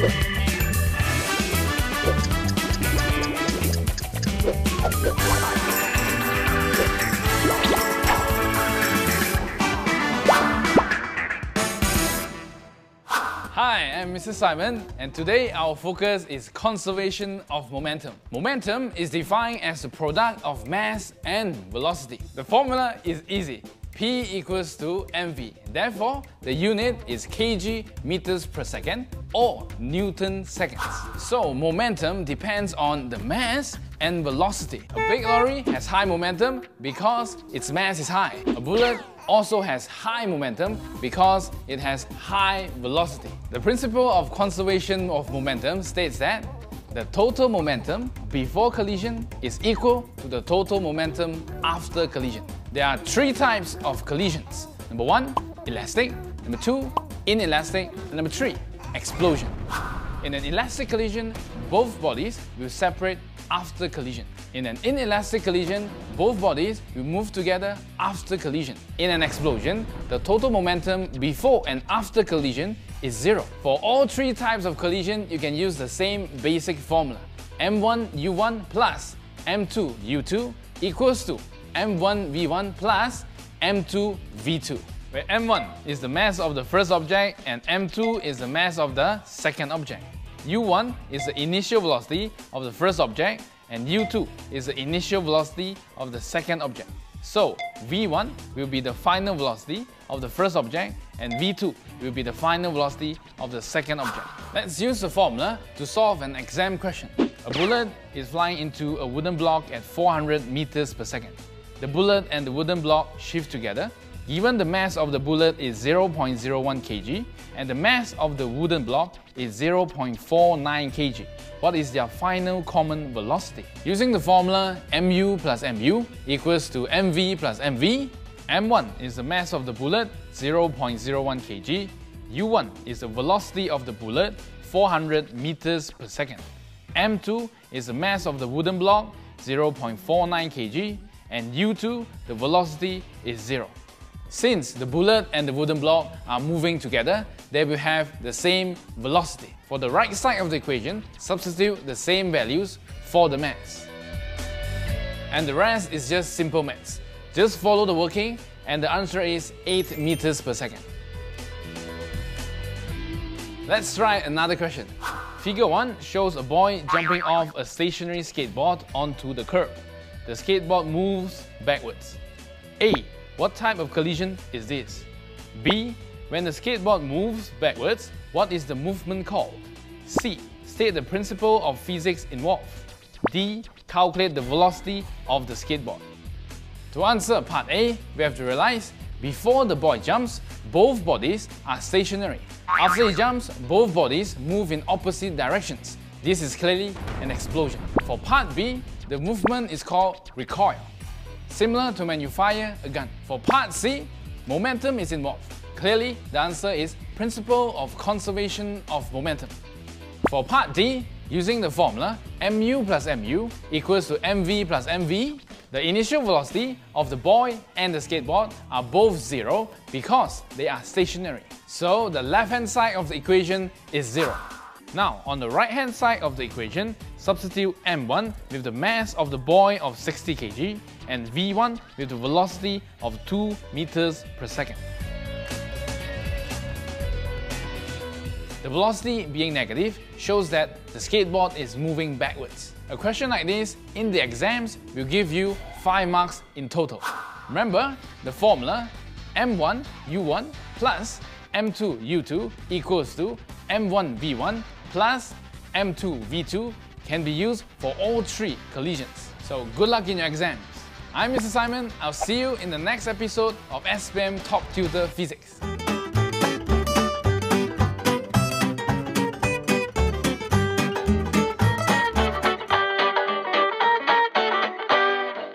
Hi, I'm Mr. Sai Mun, and today our focus is conservation of momentum. Momentum is defined as the product of mass and velocity. The formula is easy. P equals to mv. Therefore, the unit is kg meters per second or Newton seconds. So, momentum depends on the mass and velocity. A big lorry has high momentum because its mass is high. A bullet also has high momentum because it has high velocity. The principle of conservation of momentum states that the total momentum before collision is equal to the total momentum after collision. There are three types of collisions. Number one, elastic. Number two, inelastic. And number three, explosion. In an elastic collision, both bodies will separate after collision. In an inelastic collision, both bodies will move together after collision. In an explosion, the total momentum before and after collision is zero. For all three types of collision, you can use the same basic formula. m1u1 plus m2u2 equals to m1v1 plus m2v2 where m1 is the mass of the first object and m2 is the mass of the second object. u1 is the initial velocity of the first object and u2 is the initial velocity of the second object. So v1 will be the final velocity of the first object and v2 will be the final velocity of the second object. Let's use the formula to solve an exam question. A bullet is flying into a wooden block at 400 meters per second. The bullet and the wooden block shift together Given the mass of the bullet is 0.01 kg and the mass of the wooden block is 0.49 kg, what is their final common velocity? Using the formula mu plus mu equals to mv plus mv, m1 is the mass of the bullet, 0.01 kg, u1 is the velocity of the bullet, 400 meters per second. m2 is the mass of the wooden block, 0.49 kg, and u2, the velocity is 0. Since the bullet and the wooden block are moving together, they will have the same velocity. For the right side of the equation, substitute the same values for the mass. And the rest is just simple maths. Just follow the working and the answer is 8 meters per second. Let's try another question. Figure 1 shows a boy jumping off a stationary skateboard onto the curb. The skateboard moves backwards. A. What type of collision is this? B. When the skateboard moves backwards, what is the movement called? C. State the principle of physics involved. D. Calculate the velocity of the skateboard. To answer part A, we have to realize before the boy jumps, both bodies are stationary. After he jumps, both bodies move in opposite directions. This is clearly an explosion. For part B, the movement is called recoil similar to when you fire a gun. For part C, momentum is involved. Clearly, the answer is principle of conservation of momentum. For part D, using the formula mu plus mu equals to mv plus mv, the initial velocity of the boy and the skateboard are both zero because they are stationary. So the left hand side of the equation is zero. Now, on the right hand side of the equation, substitute m1 with the mass of the boy of 60 kg and v1 with the velocity of 2 meters per second. The velocity being negative shows that the skateboard is moving backwards. A question like this in the exams will give you 5 marks in total. Remember the formula m1 u1 plus m2 u2 equals to m1 v1 plus M2 V2 can be used for all three collisions. So good luck in your exams. I'm Mr. Sai Mun. I'll see you in the next episode of SPM Top Tutor Physics.